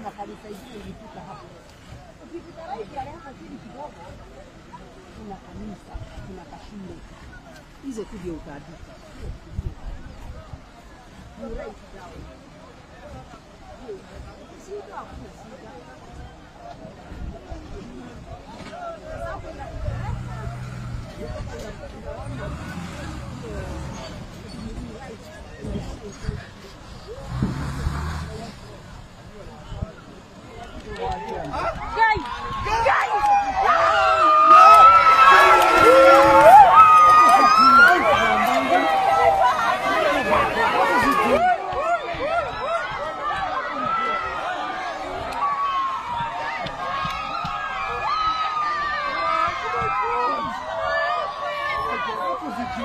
Mnakanisaidia ilifika raposa o que é hata chini kidogo, kuna kanisa, kuna kashindo, é hizo tu ndio utaandika murai kidao sida hakuna sida Nimekwambia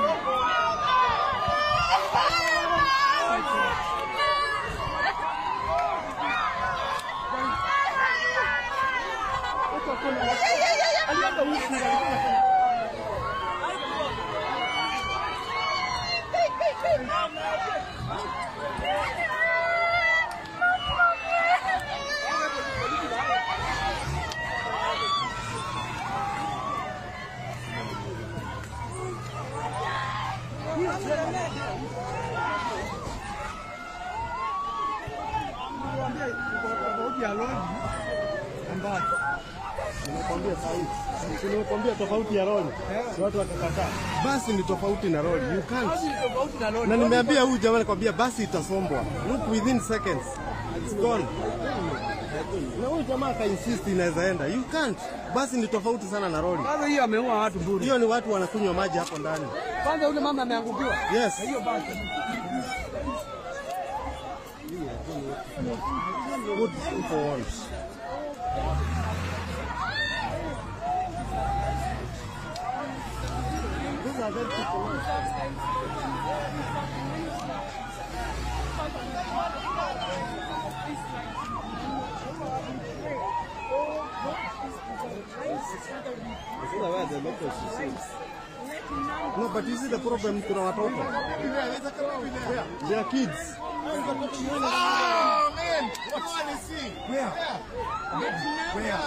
sahihi. Nimekwambia tofauti ya roli. Watu watakataa. Basi ni tofauti na roli. You can't. Na nimeambia huyu jamaa nikwambia basi itasombwa. Look within seconds. It's gone. Na huyu jamaa aka insist inaweza enda. You can't. Basi ni tofauti sana na roli. Kwanza hiyo ameua watu bure. Hiyo ni watu wanakunywa maji hapo ndani. Kwanza yule mama ameangukiwa. Yes. Hiyo basi. Good for once. These are very people. No, but is it the problem kuna watoto. They are kids. Oh, man. What do you see? Where? Where?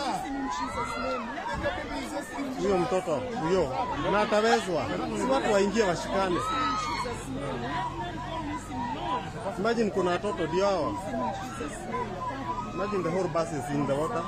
Huyo mtoto huyo na atawezwa, si watu waingie washikane. Imagine kuna watoto ndio hao. Imagine the whole bus is in the water.